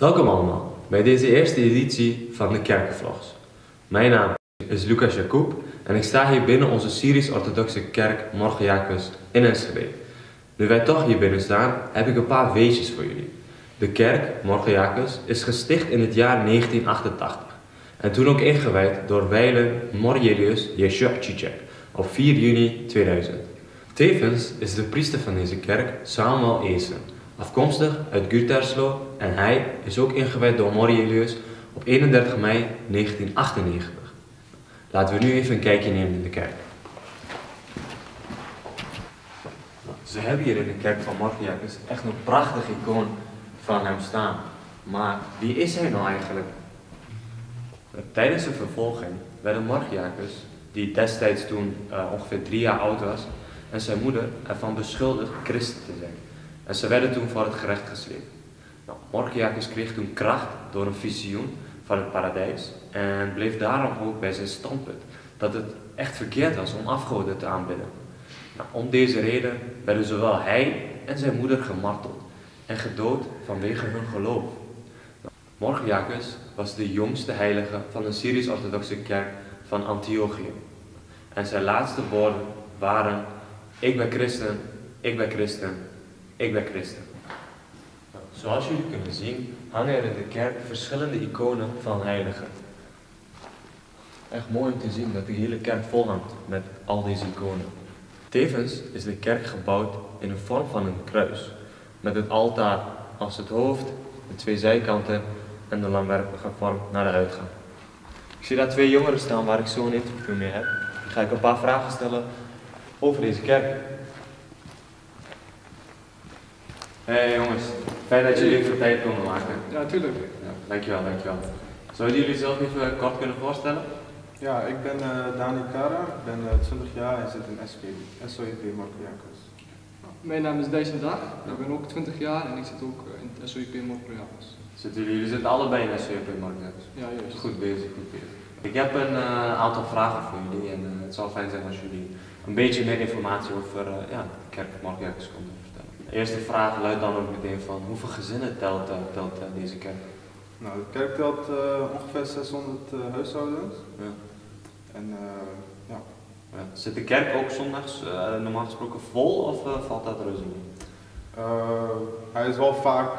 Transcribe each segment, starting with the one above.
Welkom allemaal bij deze eerste editie van de Kerkenvlogs. Mijn naam is Lucas Jacob en ik sta hier binnen onze Syrisch-Orthodoxe kerk Morgiacus in Enschede. Nu wij toch hier binnen staan, heb ik een paar weetjes voor jullie. De kerk Morgiacus is gesticht in het jaar 1988 en toen ook ingewijd door wijlen Morjelius Jeshua op 4 juni 2000. Tevens is de priester van deze kerk Samuel Eesen, afkomstig uit Guterslo en hij is ook ingewijd door Morjelius op 31 mei 1998. Laten we nu even een kijkje nemen in de kerk. Ze hebben hier in de kerk van Morgiacus echt een prachtig icoon van hem staan. Maar wie is hij nou eigenlijk? Tijdens de vervolging werden Morgiacus, die destijds toen uh, ongeveer drie jaar oud was, en zijn moeder ervan beschuldigd christen te zijn. En ze werden toen voor het gerecht gesleept. Nou, kreeg toen kracht door een visioen van het paradijs en bleef daarom ook bij zijn standpunt dat het echt verkeerd was om afgoden te aanbidden. Nou, om deze reden werden zowel hij en zijn moeder gemarteld en gedood vanwege hun geloof. Nou, was de jongste heilige van de Syrisch-Orthodoxe kerk van Antiochië. En zijn laatste woorden waren: Ik ben christen, ik ben christen, ik ben christen. Nou, zoals jullie kunnen zien, hangen er in de kerk verschillende iconen van heiligen. Echt mooi om te zien dat de hele kerk vol hangt met al deze iconen. Tevens is de kerk gebouwd in de vorm van een kruis, met het altaar als het hoofd, de twee zijkanten en de langwerpige vorm naar de uitgang. Ik zie daar twee jongeren staan waar ik zo een interview mee heb. Dan ga ik een paar vragen stellen over deze kerk. Hey jongens, fijn dat jullie even tijd konden maken. Ja, natuurlijk. Ja, dankjewel, dankjewel. Zouden jullie zelf even kort kunnen voorstellen? Ja, ik ben uh, Dani Kara, ik ben uh, 20 jaar en zit in SP, SOEP Morkriakos. Mijn naam is Dijssen Dag, ik ben ook 20 jaar en ik zit ook in het SOEP. Zitten jullie, jullie zitten allebei in SOEP Morkriakos? Ja, juist. Goed bezig, goed bezig. Ik heb een uh, aantal vragen voor jullie en uh, het zou fijn zijn als jullie een beetje meer informatie over uh, ja, de kerk konden vertellen. De eerste vraag luidt dan ook meteen van hoeveel gezinnen telt, telt deze kerk? Nou, de kerk telt ongeveer 600 huishoudens. Ja. En ja. ja. Zit de kerk ook zondags normaal gesproken vol of valt dat reuze mee? hij is wel vaak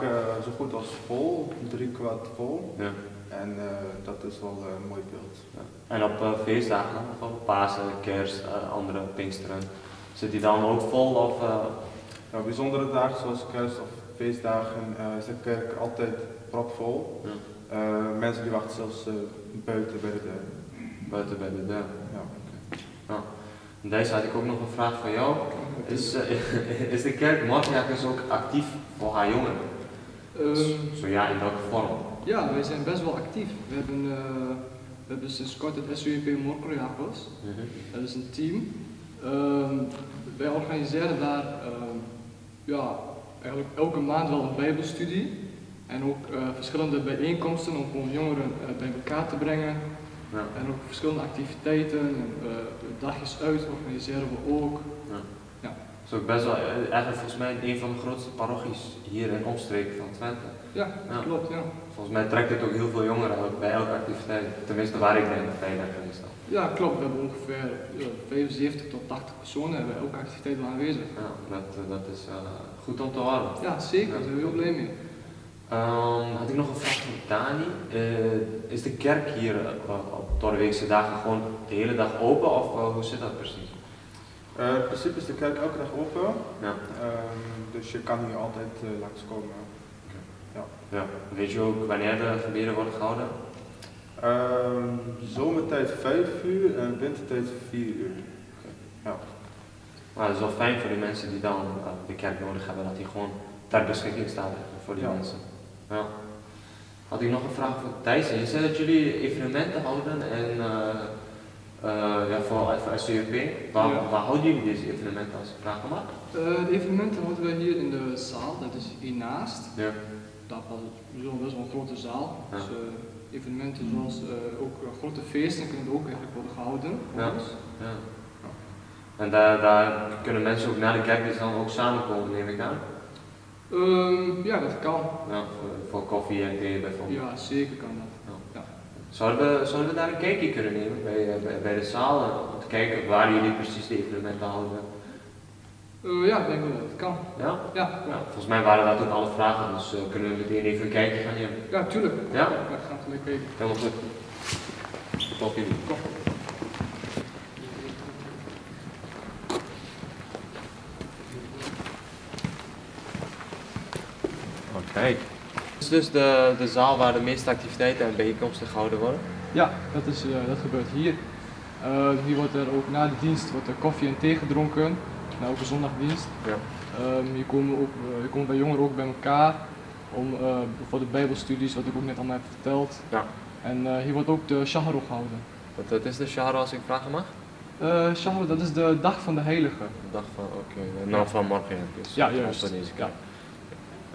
zo goed als vol, drie kwart vol. Ja. En uh, dat is wel een mooi beeld. Ja. En op uh, feestdagen, op Pasen, Kerst, uh, andere Pinksteren, zit die dan ook vol? Of, nou, bijzondere dagen zoals Kerst of feestdagen is de kerk altijd propvol. Ja. mensen die wachten zelfs buiten bij de deur. Buiten bij de deur? Ja. Okay. Nou, deze had ik ook nog een vraag van jou. Is, is de kerk Morgenjakkers ook actief voor haar jongeren? Um, Zo ja, in welke vorm? Ja, wij zijn best wel actief. We hebben, uh, we hebben sinds kort het SUEP Morkrojakos. -hmm. Dat is een team. Um, wij organiseren daar um, ja, eigenlijk elke maand wel een bijbelstudie. En ook uh, verschillende bijeenkomsten om gewoon jongeren uh, bij elkaar te brengen. Ja. En ook verschillende activiteiten en dagjes uit organiseren we ook. Ja. Is ook best wel, eigenlijk volgens mij een van de grootste parochies hier in omstreken van Twente. Ja, dat Ja. klopt, ja. Volgens mij trekt het ook heel veel jongeren bij elke activiteit. Tenminste, waar ik denk dat wij daar. Ja, klopt. We hebben ongeveer ja, 75 tot 80 personen en bij elke activiteit wel aanwezig. Ja, dat, dat is uh, goed om te horen. Ja, zeker. Daar zijn we heel blij mee. Um, had ik nog een vraag voor Dani. Uh, is de kerk hier uh, op doordeweekse dagen gewoon de hele dag open of hoe zit dat precies? In principe is de kerk elke dag open. Ja. dus je kan hier altijd langskomen. Ja. ja. Weet je ook wanneer de gebeden worden gehouden? Um, zomertijd 5 uur en wintertijd 4 uur. Okay. Ja. Maar het is wel fijn voor die mensen die dan uh, de kerk nodig hebben, dat die gewoon ter beschikking staat voor die ja. mensen. Ja. Had ik nog een vraag voor Thijs. Je zei dat jullie evenementen houden en uh, voor SCUP. Waar, Ja. waar houden jullie deze evenementen als ik vragen mag? Eh, de evenementen houden we hier in de zaal, dat is hiernaast. Ja. Dat was best wel een grote zaal. Ja. Dus eh, evenementen zoals eh, ook eh, grote feesten kunnen ook eigenlijk worden gehouden. Ja. ja. En daar, daar kunnen mensen ook na de kerk dus dan ook samenkomen, neem ik aan. Ehm, ja, dat kan. Ja, voor, voor koffie en thee bijvoorbeeld. Ja, zeker kan dat. Zouden we, zouden we daar een kijkje kunnen nemen bij, eh, bij, bij de zaal eh, om te kijken waar jullie precies de evenementen houden? Eh, ja, ik denk wel dat het kan. Ja? Ja, ja? Volgens mij waren dat ook alle vragen, dus kunnen we meteen even een kijkje gaan nemen. ja tuurlijk. Ja? We gaan gelijk kijken. Helemaal goed. Top jullie. Kom. Oké. Dit is dus de, de zaal waar de meeste activiteiten en bijeenkomsten gehouden worden. Ja, dat, is, eh, dat gebeurt hier. Eh, hier wordt er ook na de dienst wordt er koffie en thee gedronken. Na elke zondagdienst. Ja. Ehm, hier, komen ook, eh, hier komen wij jongeren ook bij elkaar om, eh, voor de bijbelstudies, wat ik ook net al heb verteld. Ja. En eh, hier wordt ook de Shaharok gehouden. Wat, wat is de Shahara als ik vragen mag? Uh, dat is de dag van de heilige. De dag van, oké, de naam van morgen dus. Ja, juist. Ja.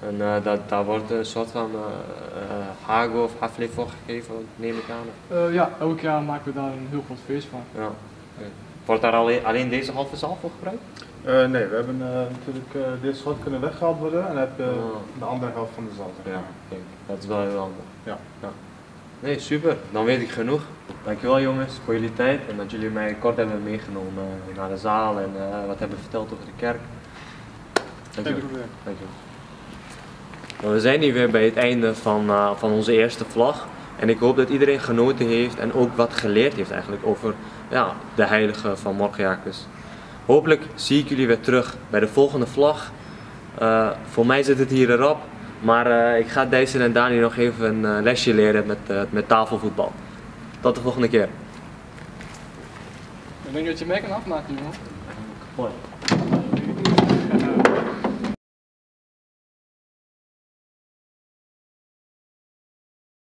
En eh, dat, daar wordt een soort van eh eh, hago of hafle voor gegeven, neem ik aan. Eh, ja, elk jaar maken we daar een heel groot feest van. Ja. Wordt daar alleen, alleen deze halve zaal voor gebruikt? Eh, nee, we hebben eh, natuurlijk uh, deze schot kunnen weggehaald worden en dan heb je Oh. de andere helft van de zaal. zeg Ja, dat is wel heel handig. Ja. Nee, super. Dan weet ik genoeg. Dankjewel jongens voor jullie tijd en dat jullie mij kort hebben meegenomen naar de zaal en eh, wat hebben verteld over de kerk. Dankjewel. Dankjewel. We zijn hier weer bij het einde van, eh, van onze eerste vlag. En ik hoop dat iedereen genoten heeft en ook wat geleerd heeft eigenlijk over ja, de heilige van Morgiacus. Hopelijk zie ik jullie weer terug bij de volgende vlag. Eh, voor mij zit het hier erop, maar eh, ik ga Dijssen en Dani nog even een lesje leren met, met tafelvoetbal. Tot de volgende keer. Ik denk dat je mij kan afmaken, jongen. Mooi.